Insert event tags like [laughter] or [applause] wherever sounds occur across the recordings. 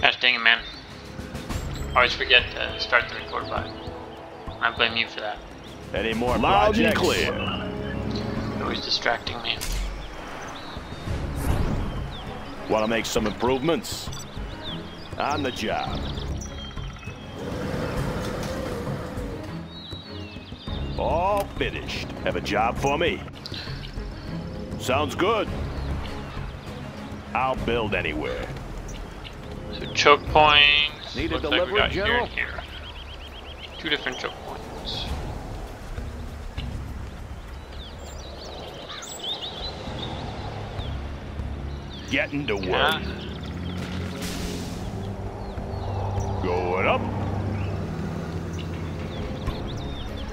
Gosh dang it, man. Always forget to start the record button. I blame you for that. Any more Loud and clear. You're always distracting me. Want to make some improvements? On the job. All finished. Have a job for me? Sounds good. I'll build anywhere. So choke points. Need a looks like we delivery, got here and here. Two different choke points. Getting to work. Yeah. Going up.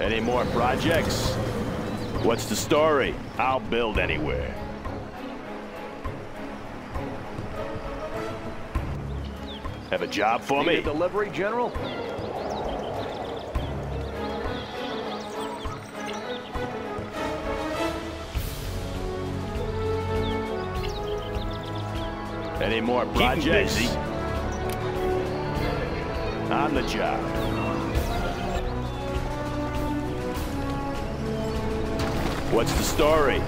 Any more projects? What's the story? I'll build anywhere. Have a job for Need a me? delivery, General? Any more Keep 'em projects? busy. On the job. What's the story?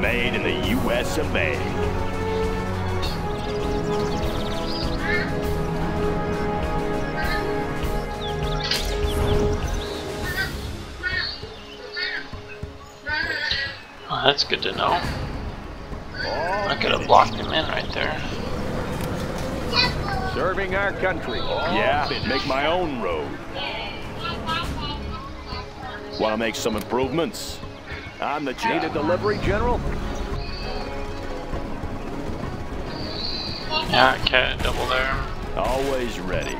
Made in the U.S. of A. that's good to know. I could have blocked him in right there. Serving our country. Yeah, make my own road. Want to make some improvements? I'm the a delivery, General? Yeah, cat double there. Always ready.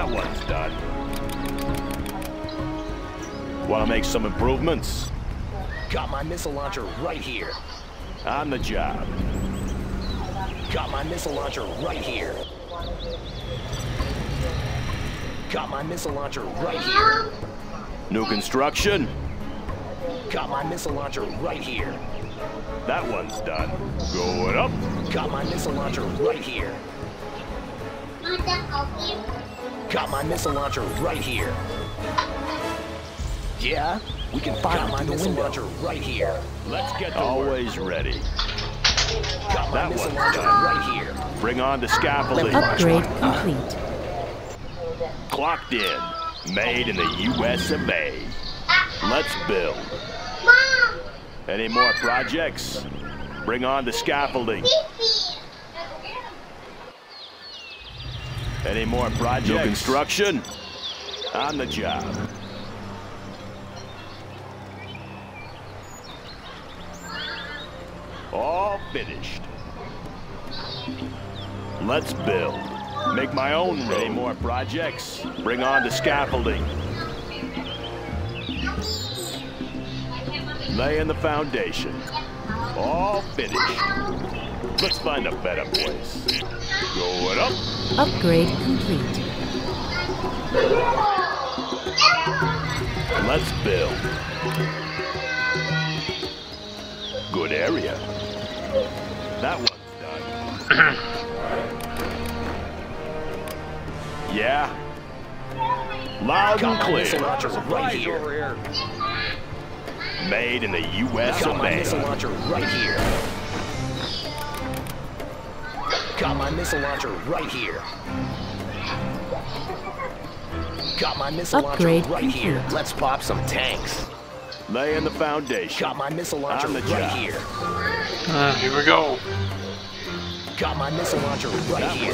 That one's done. Want to make some improvements? Got my missile launcher right here. On the job. Got my missile launcher right here. Got my missile launcher right here. New construction? Got my missile launcher right here. That one's done. Going up. Got my missile launcher right here. Got my missile launcher right here. Yeah, we can fire Got my missile launcher right here. Let's get to work. Always ready. Got my That missile one's launcher done. right here. Bring on the scaffolding. Upgrade complete. Clocked in. Made in the U.S. of A. Let's build. Mom! Any more projects? Bring on the scaffolding. Any more projects? New construction? On the job. All finished. Let's build. Make my own road. Any more projects? Bring on the scaffolding. Laying the foundation. All finished. Let's find a better place. Going up. Upgrade complete. Let's build. Good area. That one's done. [coughs] yeah. Loud and my missile clear. launcher right Right here. Made in the U.S. Got of my missile launcher right here. Got my missile launcher right here. Got my missile Upgrade launcher right here. Let's pop some tanks. Laying the foundation. Got my missile launcher the right job. here. Uh, here we go. Got my missile launcher right That here.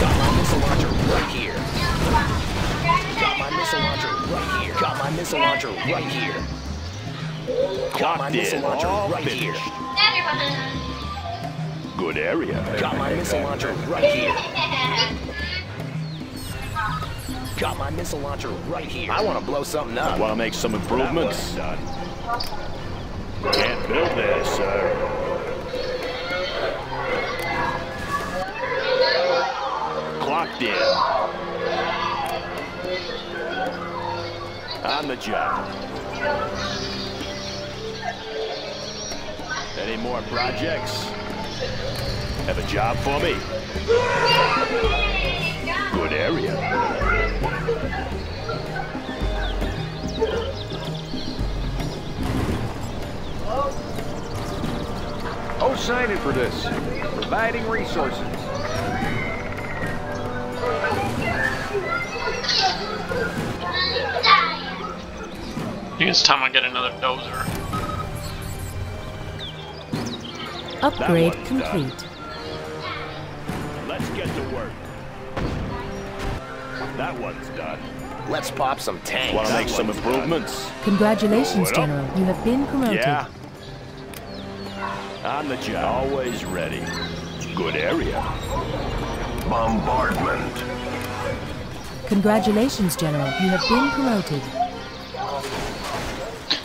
Got my missile launcher right here. Got my missile launcher right here. Got my missile launcher right here. Got my missile in. launcher All right here. Good area. Got my missile launcher right here. Got my missile launcher right here. I want to blow something up. Want to make some improvements? Done. Can't build there, sir. Clocked in. On the job. Any more projects? Have a job for me? Good area. Oh, sign in for this. Providing resources. I think it's time I get another dozer. Upgrade one's done. complete. Let's get to work. That one's done. Let's pop some tanks. Want to make some one's improvements? Congratulations, General. You have been promoted. Yeah. On the job. Always ready. Good area. Bombardment. Congratulations, General. You have been promoted.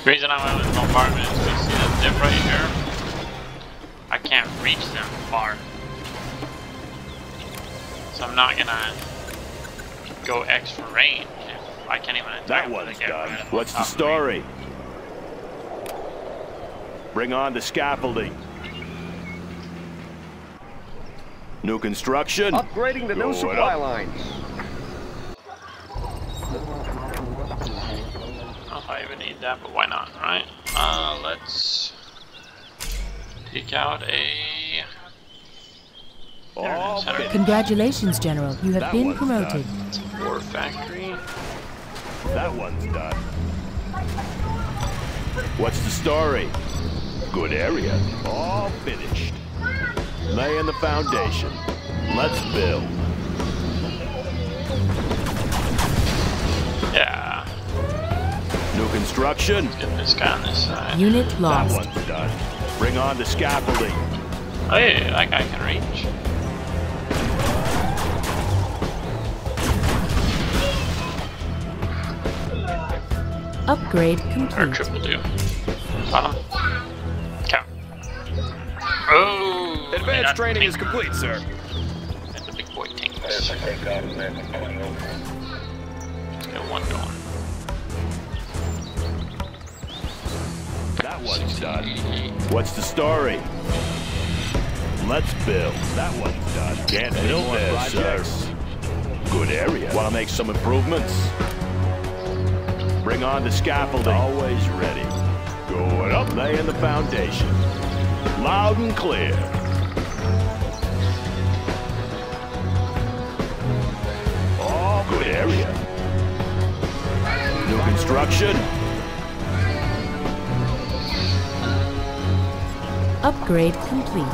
The reason I went with bombardment is because see that dip right here? I can't reach them far. So I'm not gonna go extra range if I can't even attack That with one's done. right What's on the top of me. story? Bring on the scaffolding. New construction? Upgrading the new supply up. lines. I don't know if I even need that, but why not, right? Uh, let's take out a... All Congratulations, General. You have That been one's promoted. war factory. That one's done. What's the story? Good area. All finished. Laying the foundation. Let's build. Yeah, New construction? get this guy on this side. Unit That lost. one's done. Bring on the scaffolding. Oh yeah, that guy can reach. Upgrade Or complete. triple do. Bottom. Count. Oh! Advanced training is complete, sir. That's the big boy tanks. Let's one going. That one's done. What's the story? Let's build. That one's done. Can't build this, sir. Good area. Want to make some improvements? Bring on the scaffolding. Always ready. Going up. Laying the foundation. Loud and clear. All good area. New construction. Upgrade complete.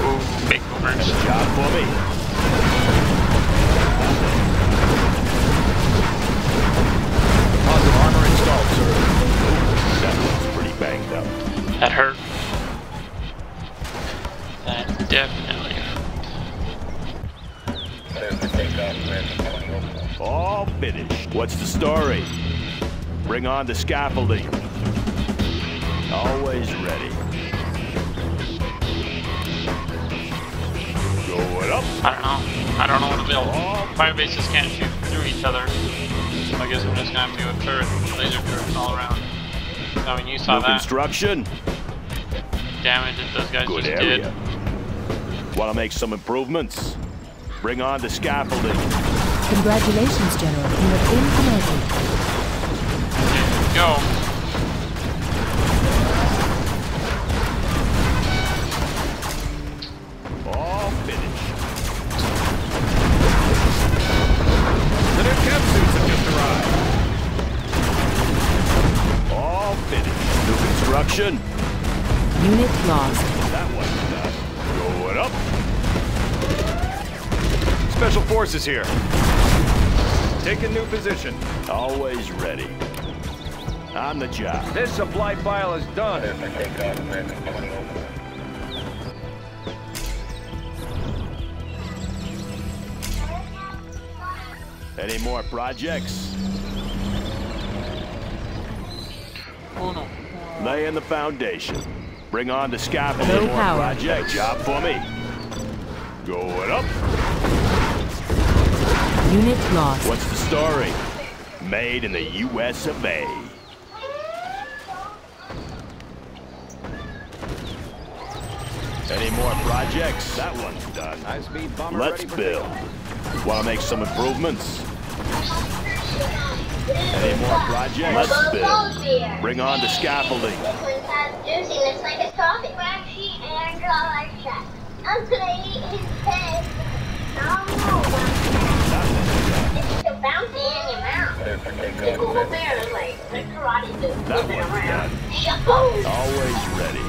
Ooh, big boomers. Job for me. Up. That hurt. That definitely hurt. All finished. What's the story? Bring on the scaffolding. Always ready. Going up. I don't know. I don't know what to build. Fire bases can't shoot through each other. So I guess I'm just gonna have to do a turret, laser turret all around. I mean, you saw New that construction. damage that those guys Good just area. did. Want to make some improvements? Bring on the scaffolding. Congratulations, General. You have been promoted. There we go. Construction. Unit lost. That one's done. Going up. Special forces here. Take a new position. Always ready. On the job. This supply file is done. Any more projects? Oh no. Laying the foundation. Bring on the scaffolding. Low More power. project. Job for me. Going up. Unit lost. What's the story? Made in the U.S. of A. Any more projects? That one's done. High-speed bomber Let's ready build. takeoff. Want to make some improvements? Any more projects? Let's build. Bring on the scaffolding. This one has juicy and it's like a strawberry. Waxy and dry check. I'm gonna eat his head. I don't know about that. It's so bouncy in your mouth. The Google Bear is like the karate dude That flipping around. done. Shaboom! Always ready.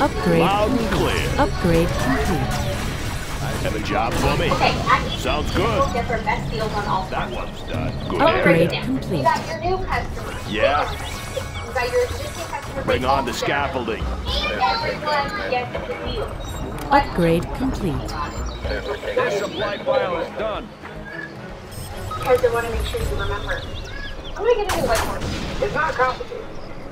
Upgrade Loud and clear. Upgrade complete. Have a job for me? Okay, Sounds good. get for best deals on all That one's done. Good Upgrade area. complete. You got your new customer. Yeah. You got your existing customer. Bring on the scaffolding. Everyone gets the deal. Upgrade complete. This supply file is done. Because I want to make sure you remember. I'm gonna get a new whiteboard. It's not complicated.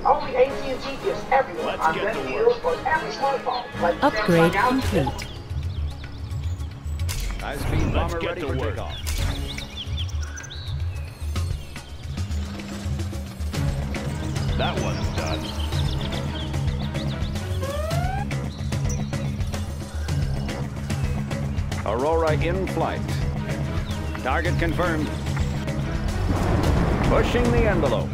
Only AT&T gives everyone Let's our best to deals for every smartphone. Like Upgrade complete. High-speed Let's bomber get ready to for work. takeoff. That one's done. Aurora in flight. Target confirmed. Pushing the envelope.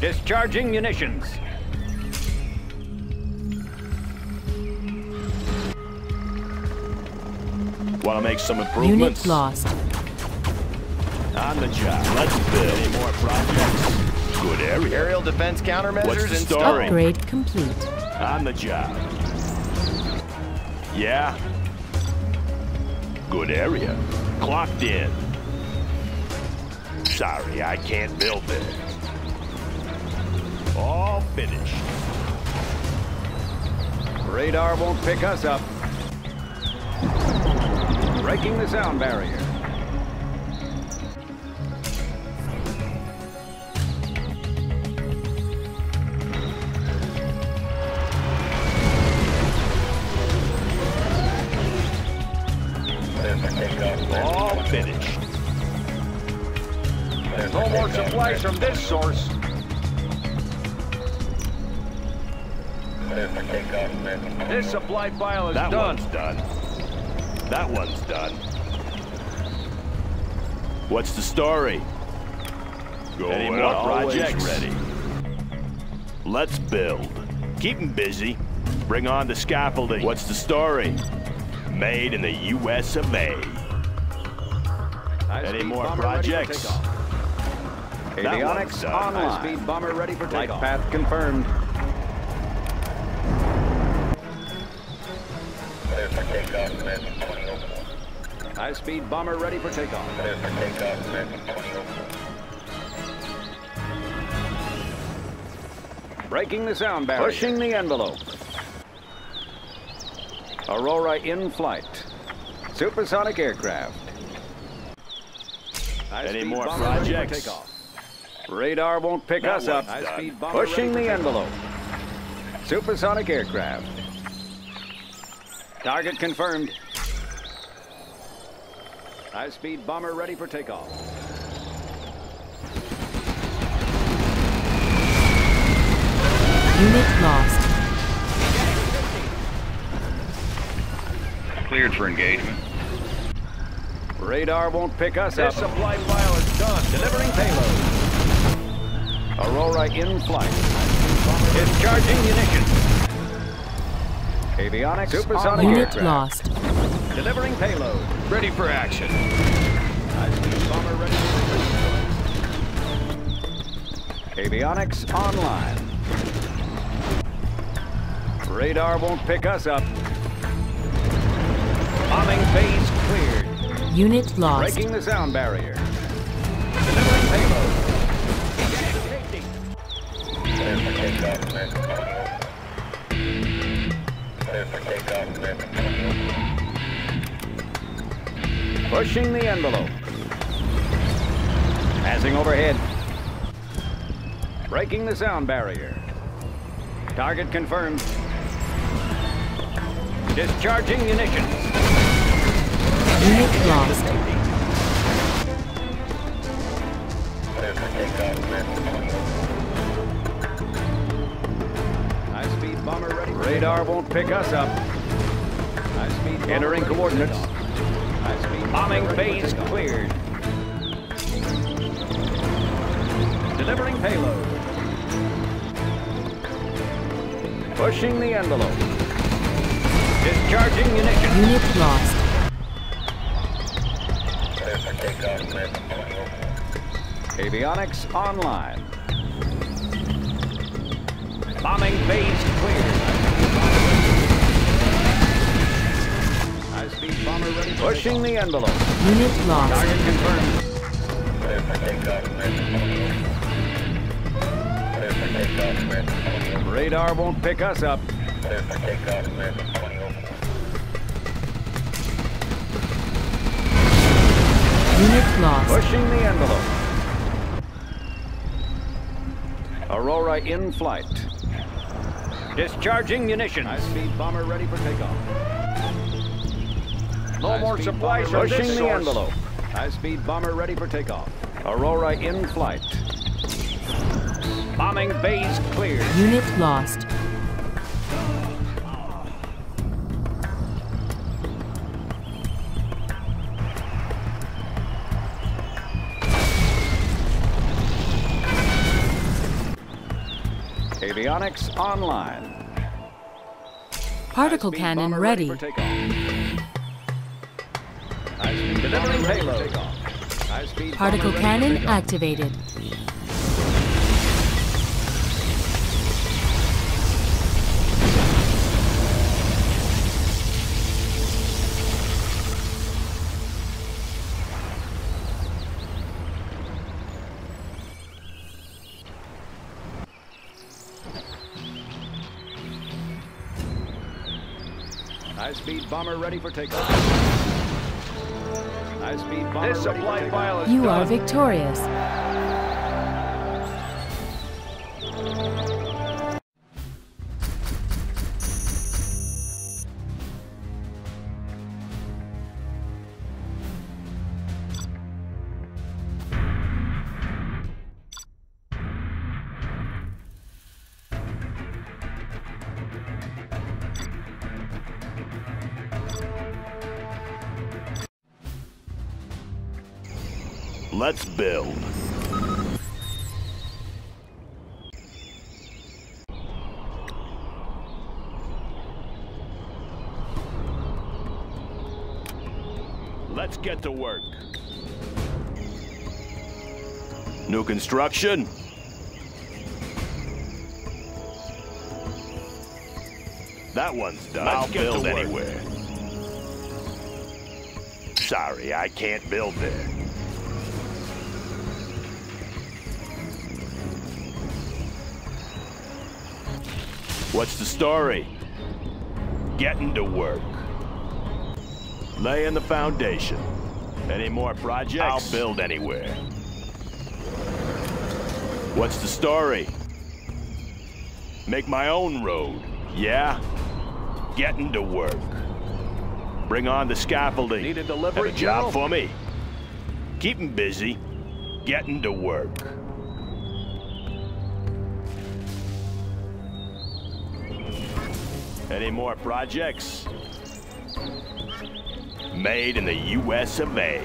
Discharging munitions. Want to make some improvements? Unit lost. On the job. Let's build. Any more projects? Good area. Aerial defense countermeasures What's the story? Upgrade complete. On the job. Yeah. Good area. Clocked in. Sorry, I can't build there. All finished. Radar won't pick us up. Breaking the sound barrier. All finished. There's No more supplies from this source. This supply pile is That done. one's done. That one's done. What's the story? Any more projects? ready. Let's build. Keep 'em busy. Bring on the scaffolding. What's the story? Made in the U.S. of A. High-speed more bomber ready for projects? takeoff. That one's Avionics done. online. High-speed bomber ready for takeoff. Flight path confirmed. High-speed bomber ready for takeoff. Breaking the sound barrier. Pushing the envelope. Aurora in flight. Supersonic aircraft. Any High-speed more bomber ready projects? takeoff. Radar won't pick That us up. one's done. High-speed bomber Pushing the envelope. Supersonic aircraft. Target confirmed. High-speed bomber ready for takeoff. Unit lost. Cleared for engagement. Radar won't pick us This up. supply file is done. Delivering payload. Aurora in flight. Discharging munitions. Avionics supersonic Unit aircraft. lost. Delivering payload. Ready for action. Bomber ready for Avionics online. Radar won't pick us up. Bombing phase cleared. Unit lost. Breaking the sound barrier. Pushing the envelope. Passing overhead. Breaking the sound barrier. Target confirmed. Discharging munitions. Unit lost. High-speed bomber ready. Radar won't pick us up. High-speed Entering coordinates. Bombing phase cleared. Delivering payload. Pushing the envelope. Discharging munitions. Unit lost. Avionics online. Bombing phase cleared. Pushing the envelope. Unit lost. Target confirmed. Radar won't pick us up. Unit lost. Pushing the envelope. Aurora in flight. Discharging munitions. High-speed bomber ready for takeoff. No more supplies from Pushing the envelope. High-speed bomber ready for takeoff. Aurora in flight. Bombing base cleared. Unit lost. Avionics online. Particle High-speed cannon bomber ready. For takeoff. High-speed Delivering payload. Particle bomber ready for cannon activated. High-speed bomber ready for takeoff. You are victorious. Let's build. Let's get to work. New construction? That one's done. Let's I'll build anywhere. Sorry, I can't build there. What's the story? Getting to work. Laying the foundation. Any more projects? I'll build anywhere. What's the story? Make my own road. Yeah? Getting to work. Bring on the scaffolding. Need a delivery, Have a job for me. Keep 'em busy. Getting to work. Any more projects? Made in the US of A.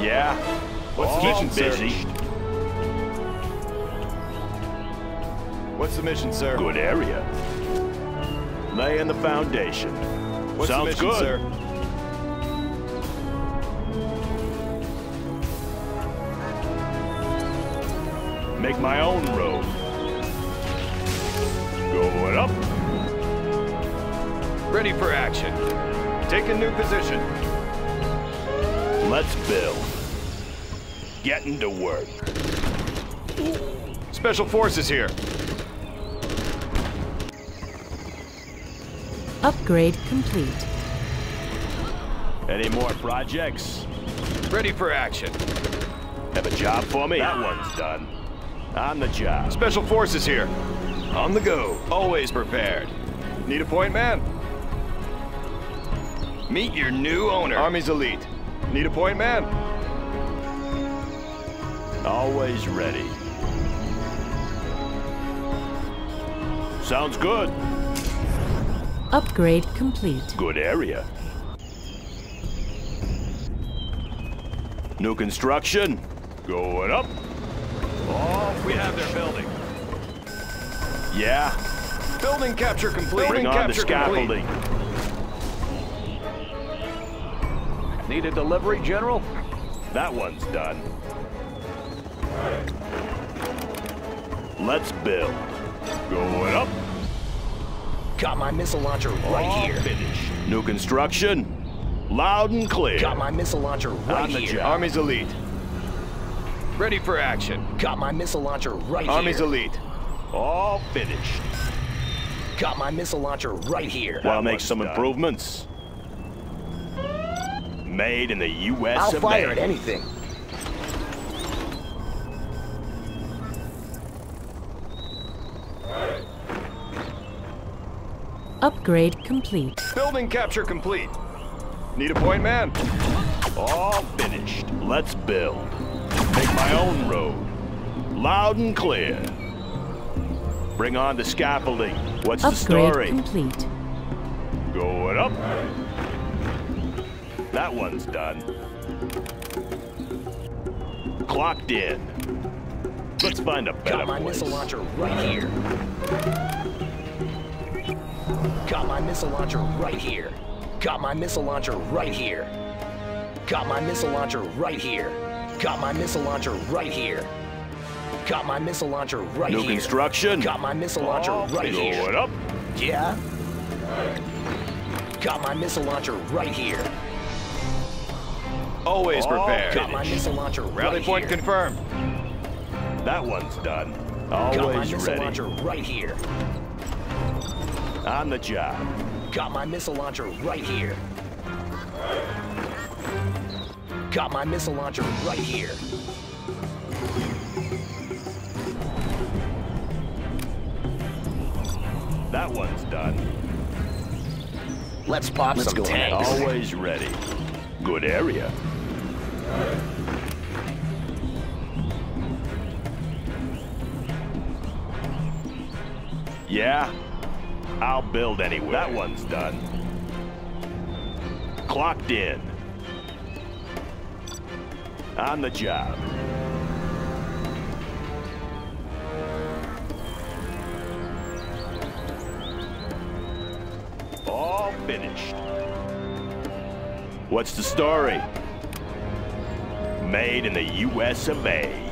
Yeah? What's the mission, sir? busy. What's the mission, sir? Good area. Laying the foundation. What's the Sounds mission, good. sir? My own road. Going up. Ready for action. Take a new position. Let's build. Getting to work. Special Forces here. Upgrade complete. Any more projects? Ready for action. Have a job for me? That one's done. On the job. Special Forces here. On the go. Always prepared. Need a point man? Meet your new owner. Army's elite. Need a point man? Always ready. Sounds good. Upgrade complete. Good area. New construction. Going up. Oh, we have their building. Yeah. Building capture complete. Bring Building on the scaffolding. complete. Need a delivery, General? That one's done. Let's build. Going up. Got my missile launcher right All here. finished. New construction. Loud and clear. Got my missile launcher right On the here. job. Army's elite. Ready for action. Got my missile launcher right Army's here. Army's elite. All finished. Got my missile launcher right here. Want to make some done. improvements? Made in the U.S. I'll fire A. at anything. Upgrade complete. Building capture complete. Need a point man? All finished. Let's build. Make my own road. Loud and clear. Bring on the scaffolding. What's the Upgrade story? complete. Going up. That one's done. Clocked in. Let's find a better Got my place. missile launcher right here. Got my missile launcher right here. Got my missile launcher right here. Got my missile launcher right here. Got my missile launcher right here. Got my missile launcher right New here. construction. Got my missile launcher All right here. up. Yeah? Got my missile launcher right here. Always All prepared. Got my missile launcher Rally point here. confirmed. That one's done. Always Got my Always missile launcher right here. On the job. Got my missile launcher right here. Got my missile launcher right here. That one's done. Let's pop Let's some go tanks. Always ready. Good area. Yeah, I'll build anywhere. That one's done. Clocked in. On the job. All finished. What's the story? Made in the US of A.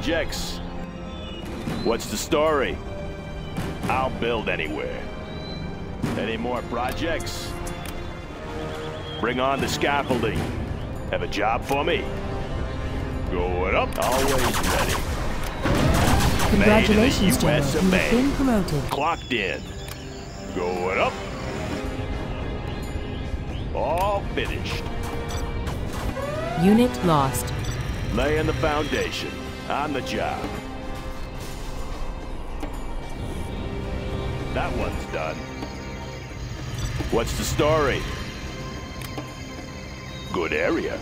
projects? What's the story? I'll build anywhere. Any more projects? Bring on the scaffolding. Have a job for me? Going up. Always ready. Congratulations, the General. You've been promoted. Clocked in. Going up. All finished. Unit lost. Laying the foundation. On the job. That one's done. What's the story? Good area.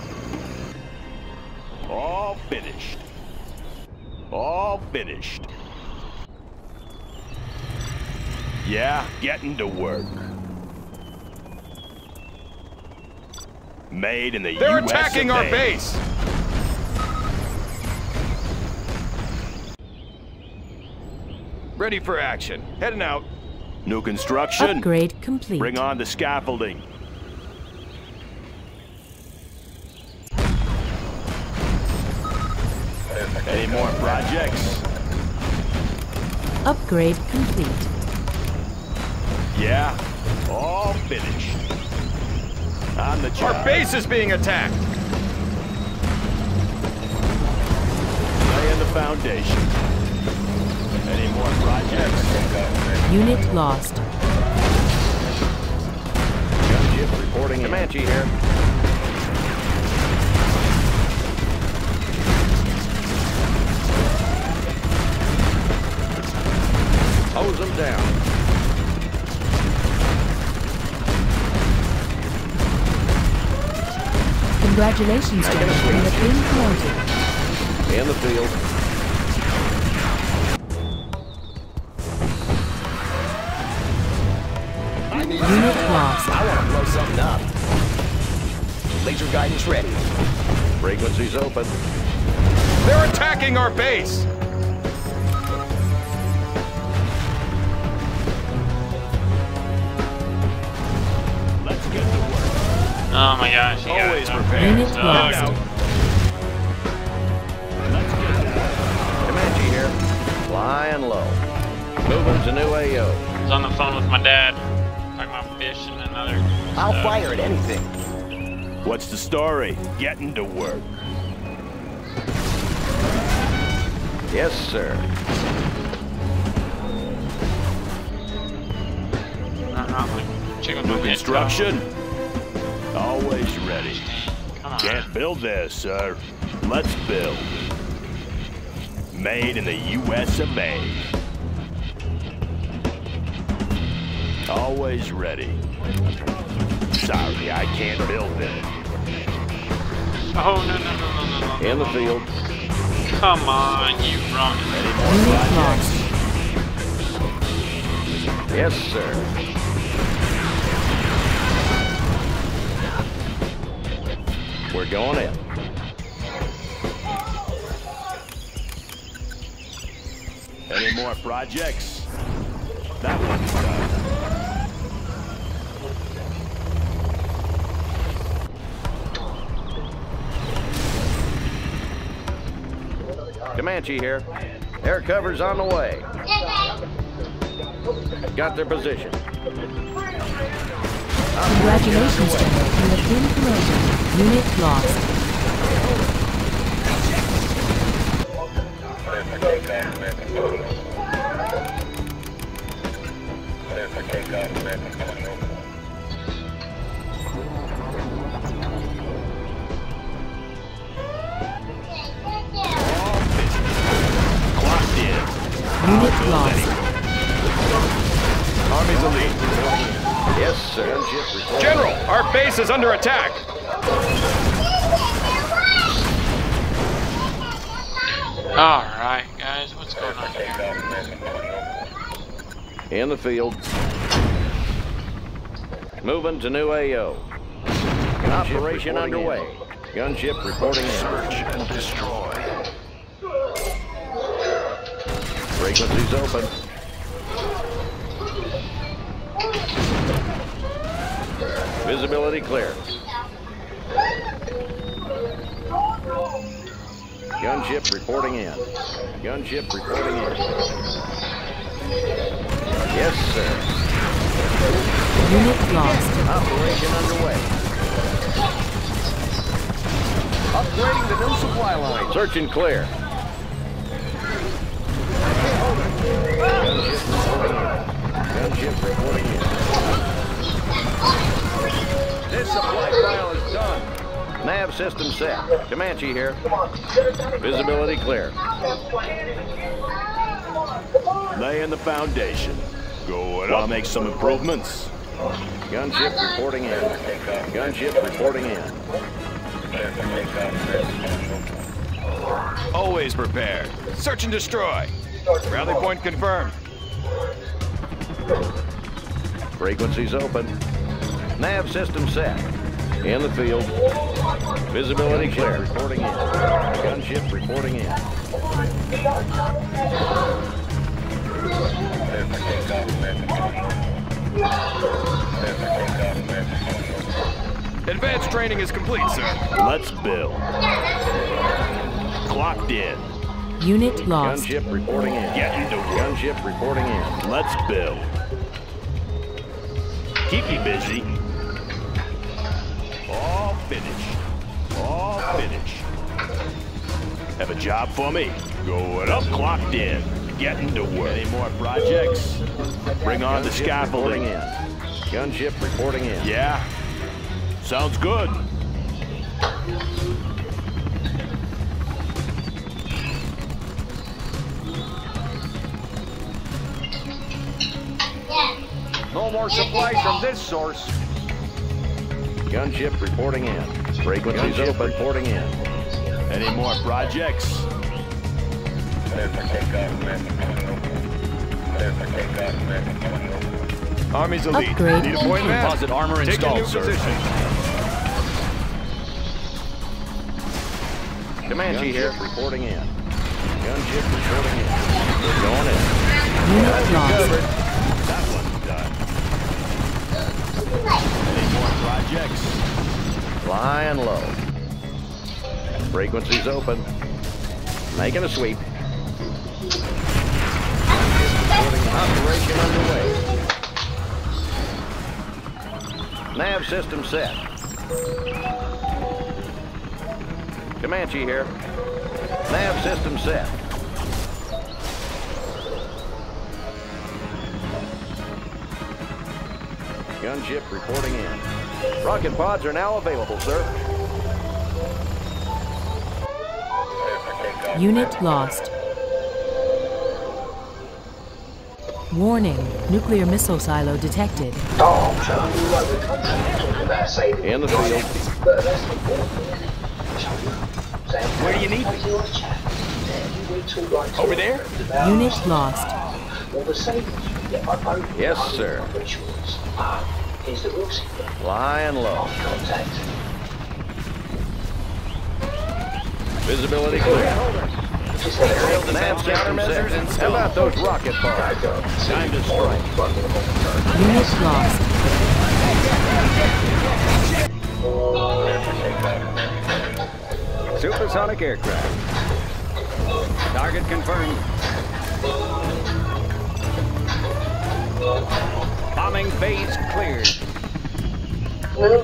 All finished. All finished. Yeah, getting to work. Made in the They're US attacking our base. Ready for action. Heading out. New construction. Upgrade complete. Bring on the scaffolding. Any more projects? Upgrade complete. Yeah, All finished. On the job. Our base is being attacked. Laying the foundation. Any more projects? Unit lost. Gunship reporting Comanche here. Hose them down. Congratulations, I get a General. You have been promoted. In the field. Unit. I want to blow something up. Laser guidance ready. Frequencies open. They're attacking our base! Let's get to work. Oh my gosh, you Always guys prepared. Unit suck. lost. Let's get to work. Comanche here. Flying low. Moving to new AO. I was on the phone with my dad, I'll stuff. fire at anything. What's the story? Getting to work. Yes, sir. Uh-huh, like, chicken New construction? Always ready. top. Come on. Can't build this, sir. Let's build. Made in the US of A. Always ready. Sorry, I can't build it. Oh no no no no no no. In the field. Come on, you wrong. Unit lost. Yes, sir. We're going in. Any more projects? That one's done. Comanche here. Air cover's on the way. Got their position. Congratulations, General. You have been promoted. Unit lost. Clocked sir. General, our base is under attack. Alright, guys, what's going on here? In the field. Moving to new AO. Operation underway. Gunship reporting in. Search and destroy. Frequencies open. Visibility clear. Gunship reporting in. Gunship reporting in. Yes, sir. Unit lost. Operation underway. Upgrading the new supply line. Search and clear. Gunship reporting in. This supply file is done. Nav system set. Comanche here. Visibility clear. Laying the foundation. Going up. Make some improvements. Gunship reporting in. Gunship reporting in. Always prepared. Search and destroy. Rally point confirmed. Frequencies open. Nav system set. In the field. Visibility clear. Reporting in. Gunship reporting in. Advanced training is complete, sir. Let's build. Clocked in. Unit lost. Gunship reporting in. Getting to work. Gunship reporting in. Let's build. Keep me busy. All finished. All finished. Have a job for me? Going up, clocked in. Getting to work. Any more projects? Bring on the scaffolding. in. Gunship reporting in. Yeah? Sounds good. No more supplies from this source. Gunship reporting in. Frequencies Gunship open. Reporting in. Any more projects? Army's elite. Upgrade Need a point man? Composite armor Take a installed, new sir. position. Comanche here. Reporting in. Gunship reporting in. We're going in. Unit lost. That one's done. Any more projects? Flying low. Frequencies open. Making a sweep. Operation underway. Nav system set. Comanche here. Nav system set. Gunship reporting in. Rocket pods are now available, sir. Unit lost. Warning, nuclear missile silo detected. In the field. Where do you need me? Over there? Unit lost. Yes, sir. Here's the real secret. Flying low. Contact. Visibility clear. Just let it go. Nav system set. How about those rocket pods? Time to strike. Unit lost. Supersonic aircraft. Target confirmed. Bombing phase cleared.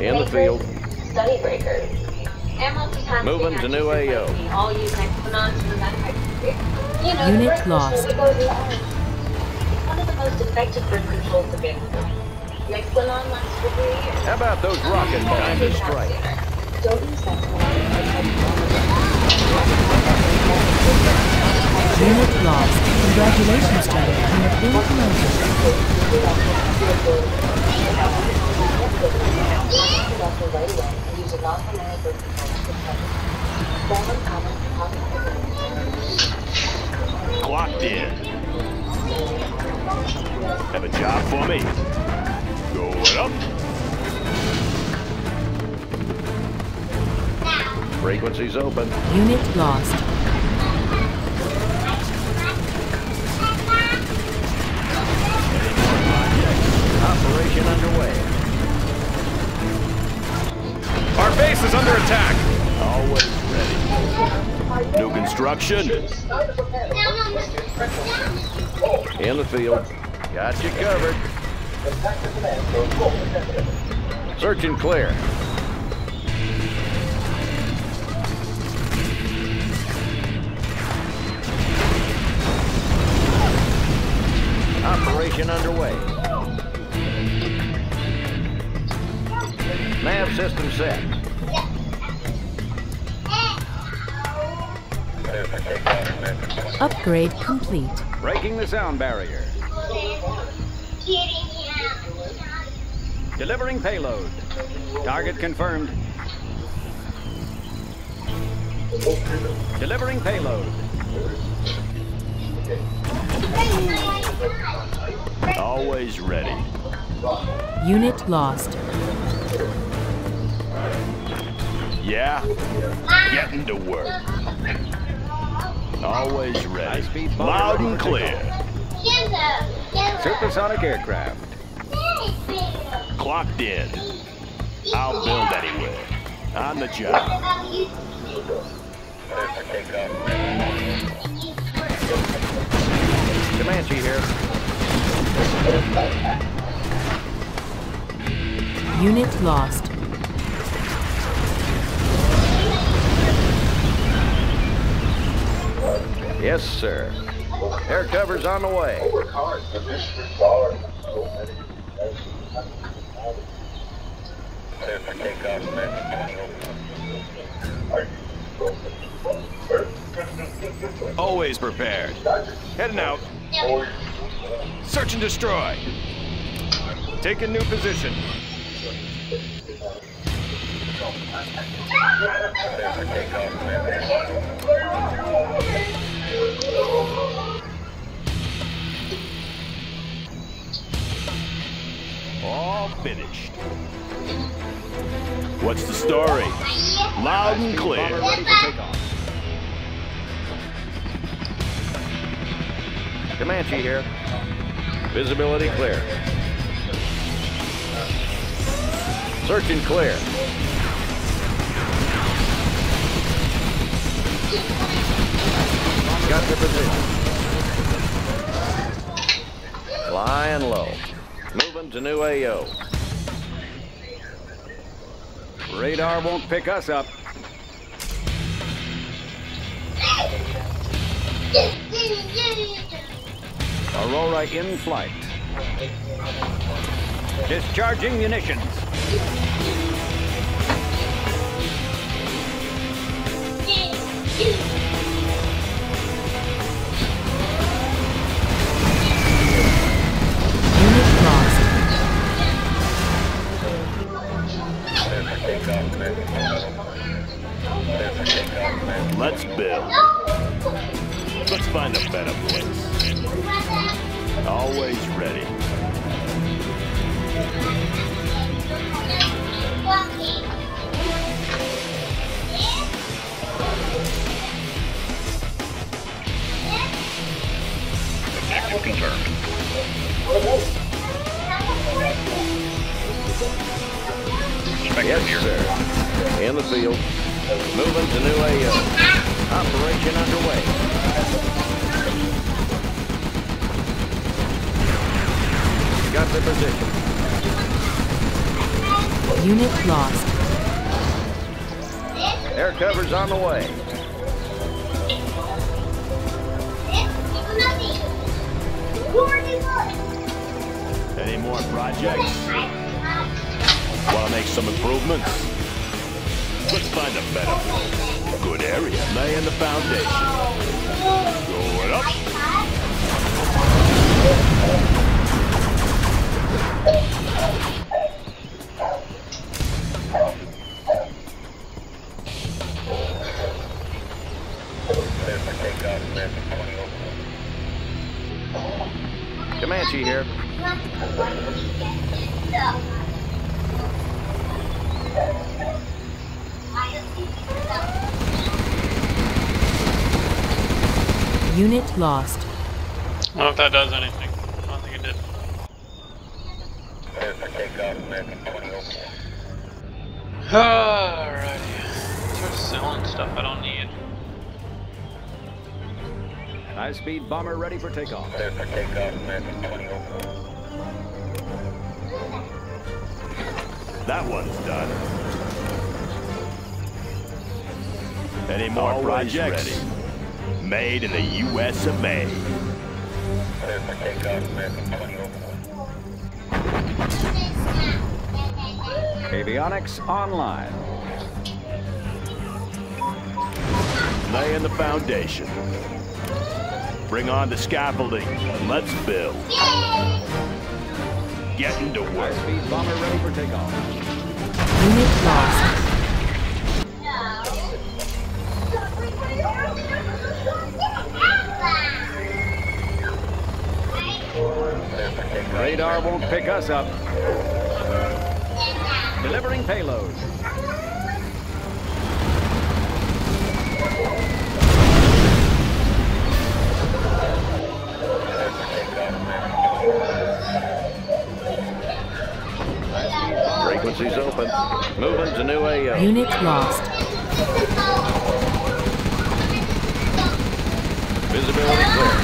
In the field. Study breaker. Moving to new AO. All use Nexplanons for that type of thing. You know, Unit lost. slowly goes down. It's one of the most effective birth controls available. The Nexplanon lasts for three years. How about those rocket pods? Time to strike. Don't use Nexplanon. Unit lost. Congratulations, Janet. You have been promoted. Clocked in. Have a job for me? Going up. Frequencies open. Unit lost. Operation underway. Our base is under attack. Always ready. New construction. In the field. Got you covered. Search and clear. Operation underway. Nav system set. Upgrade complete. Breaking the sound barrier. Delivering payload. Target confirmed. Delivering payload. Always ready. Unit lost. Yeah? Getting to work. Always ready. High-speed motor Loud ready and clear. Supersonic aircraft. Clocked in. I'll build anywhere. On the job. Comanche here. Unit lost. Yes, sir. Air cover's on the way. Always prepared. Heading out. Search and destroy. Take a new position. All finished. What's the story? Loud and clear. Ready for takeoff. Comanche here. Visibility clear. Search and clear. Got the position. Flying low. Moving to new AO. Radar won't pick us up. Aurora in flight. Discharging munitions. [laughs] Let's build. Let's find a better place. Always ready. Objective confirmed. Yes, sir. In the field. Moving to new AO. Operation underway. Got the position. Unit lost. Air cover's on the way. Any more projects? Want to make some improvements? Let's find a better place. Good area. Laying the foundation. Going up. Comanche here. Unit lost. I don't know if that does anything. I don't think it did. Alrighty. Start selling stuff I don't need. High-speed bomber ready for takeoff. That one's done. Any more Always projects? ready. Made in the U.S. of A. Avionics online. Laying the foundation. Bring on the scaffolding. Let's build. Getting to work. High-speed bomber ready for takeoff. Unit lost. Radar won't pick us up. Delivering payload. Frequencies open. Moving to new AO. Unit lost. Visibility clear.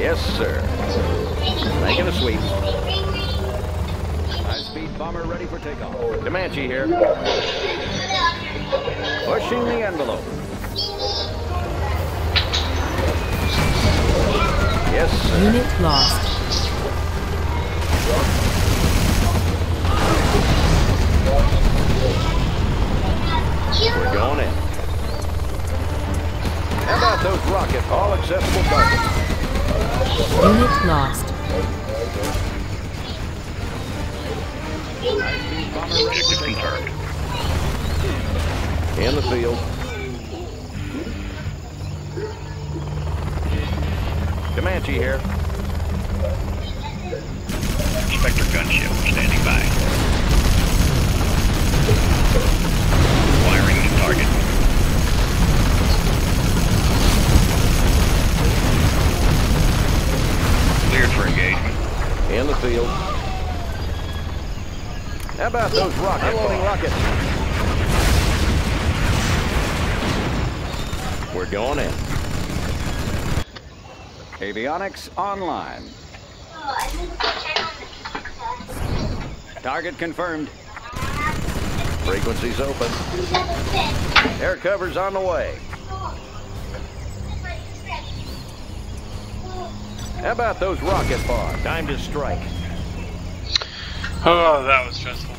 Yes, sir. Making a sweep. High-speed bomber ready for takeoff. Comanche here. Pushing the envelope. Yes, sir. Unit lost. We're going in. How about those rockets? All accessible targets. Unit lost. Objective confirmed. In the field. Comanche here. About those rockets? Unloading rockets. We're going in. Avionics online. Target confirmed. Frequencies open. Air cover's on the way. How about those rocket pods? Time to strike. Oh, that was stressful.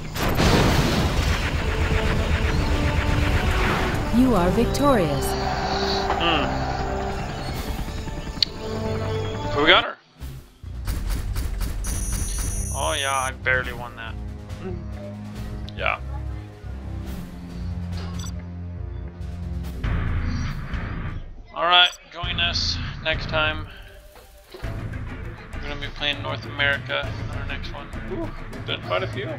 You are victorious. Hmm. We got her. Oh yeah, I barely won that. Yeah. Alright, join us next time. We're gonna be playing North America on our next one. Ooh, done quite a few.